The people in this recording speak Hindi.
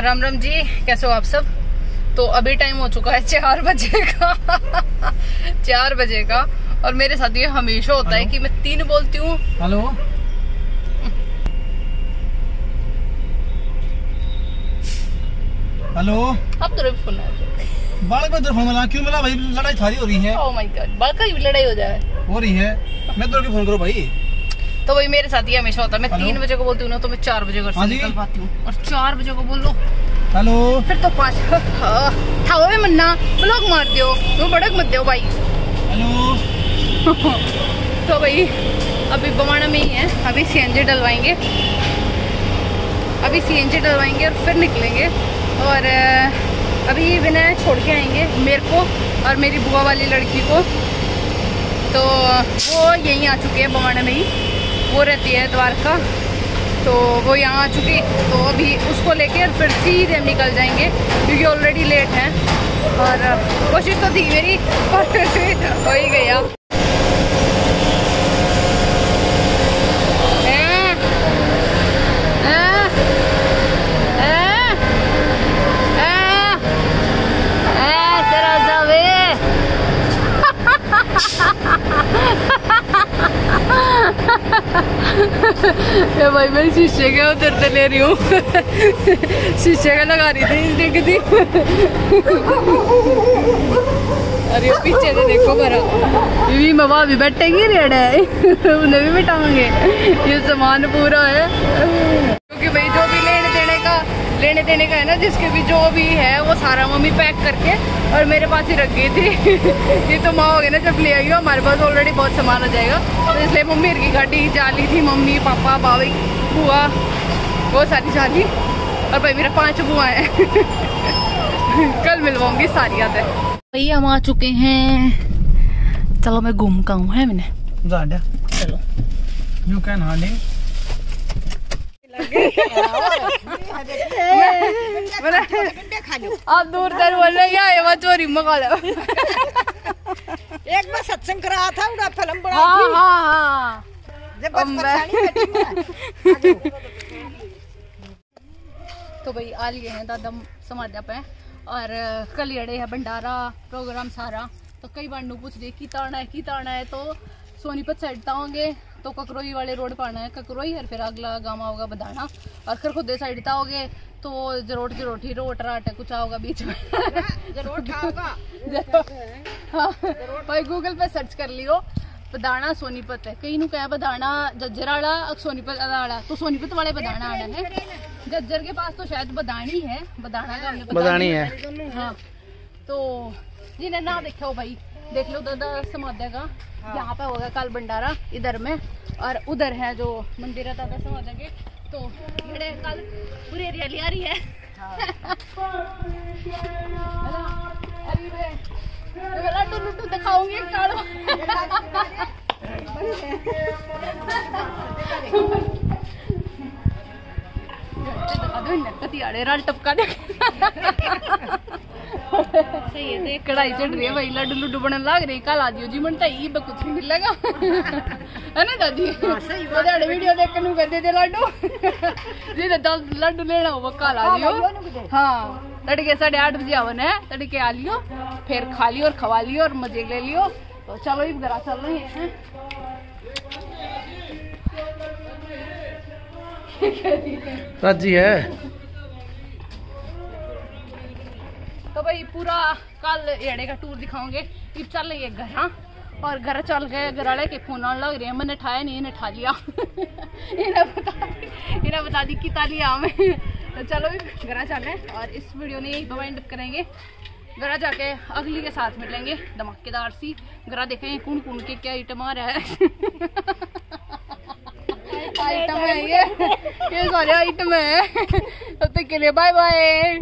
राम राम जी कैसे हो आप सब? तो अभी टाइम हो चुका है चार बजे का। चार बजे का। और मेरे साथ ये हमेशा होता है कि मैं तीन बोलती हूँ। हेलो। हेलो। अब तो फ़ोन बालक में फ़ोन मिला क्यों मिला भाई? लड़ाई थारी हो रही है। ओ माय गॉड बाल का लड़ाई हो जाए। हो रही है। मैं तो फ़ोन करो भाई। तो वही मेरे साथ ही हमेशा होता है। मैं तीन बजे को बोलती हूँ ना तो मैं चार बजे घर से हाँ जी? निकल पाती हूँ। और चार बजे को बोलो। हेलो? फिर तो पाँच था मन्ना ब्लॉक मार दियो। वो बड़क मत दियो भाई। हेलो? तो भाई अभी बवाना में ही है। अभी सीएनजी डलवाएँगे। अभी सीएनजी डलवाएँगे और फिर निकलेंगे। और अभी विनय छोड़ के आएँगे मेरे को और मेरी बुआ वाली लड़की को। तो वो यहीं आ चुके हैं बवाना में ही। वो रहती है द्वारका। तो वो यहाँ आ चुकी। तो अभी उसको लेके फिर सीधे हम निकल जाएँगे, क्योंकि ऑलरेडी लेट हैं। और, कोशिश तो थी मेरी, पर हो ही गया। ये भाई मैं शीशे के उतरते ले रही हूँ। शीशे का लगा रही थी देखती अरे पीछे से देखो मेरा बीवी मवा भी बैठेगी रेड। है उन्हें भी बैठाऊँगे। ये सामान पूरा है। क्योंकि भाई जो भी लेने देने का लेने देने का है ना जिसके भी जो भी है वो सारा मम्मी पैक करके और मेरे पास ही रख गई थी। ये तो माँ हो गई ना जब ले आई हो हमारे पास ऑलरेडी बहुत सामान हो जाएगा। तो इसलिए मम्मी की गाड़ी जाली थी मम्मी पापा बाबी बुआ बहुत सारी जाली। और भाई मेरा पाँच बुआ है। कल मिलवाऊँगी सारी यादें। भैया हम आ चुके हैं। चलो मैं घूम का हूँ है मैंने? चलो। यू कैन हार्डिंग आप दूर दूर बोल रहे हैं ये चोरी मगा लो एक बार सत्संग करा था उड़ा फ़िल्म बना हाँ हाँ हाँ तो भाई आ लिए हैं दादा समाजा पे और कल अड़े है भंडारा प्रोग्राम सारा तो कई बार नू पूछ दे की ताना है की ताना है तो सोनीपत साइड ताओगे तो ककरोई वाले रोड पाना है। ककरोई और फिर अगला गाँव होगा बदाना। और फिर खुदे साइड ताओगे तो जरोट जरोठी रोट राट कुछ होगा बीच में। हाँ। भाई गूगल पे सर्च कर लियो। बदाना सोनीपत है। कई नु कहे बदाना जज्जर वाला सोनीपत वाला तो सोनीपत वाले बदाना आना है। जज्जर के पास तो शायद बदानी है। बदाना का बदानी है। हाँ। तो जिन्हें ना देखा हो भाई। देख लो दादा समाधि का। हाँ। यहाँ पे होगा काल भंडारा इधर में और उधर है जो मंदिर है दादा समाधि के। तो ये कल पूरी हरियाली आ रही है। लड्डू लुड्डू दिखाऊँगी कालो। कतियाड़े राल टपका दे। सही है देख कढ़ाई चढ़ रही है भाई लड्डू लुड्डू बनने लग रहे कल आ जियो जी मन ढाई पे कुछ नहीं मिलेगा है ना दादी ਤੁਹਾਡੇ ਵੀਡੀਓ ਦੇਖ ਕੇ ਨੂੰ ਕਹਿੰਦੇ ਤੇ ਲੱਡੂ ਜਿਹਦੇ ਦਸ ਲੱਡੂ ਲੈਣਾ ਹੋਵੇ कल आ जियो हाँ तड़के साढ़े आठ बजे आवन है तड़के आ लियो फिर खा लियो और खवा लियो और मजे ले लियो तो चलो इस तरह चल रहे हैं राजी है भाई पूरा कल एड़े का टूर दिखाओगे अब चल है घर हाँ। और घर चल गए घर वाले के फ़ोन आने लग रहे मैंने ठाया नहीं इन्हें ठा लिया। इन्हें बता दी इन्हें बता दी कि तालिया हमें तो चलो भी घर चल रहे और इस वीडियो ने यही अप करेंगे। घर जाके अगली के साथ मिलेंगे धमाकेदार सी। घर देखेंगे कौन कौन के क्या आइटम आ रहा है। आइटम है ये। ये सारे आइटम है। तब तक के लिए बाय बाय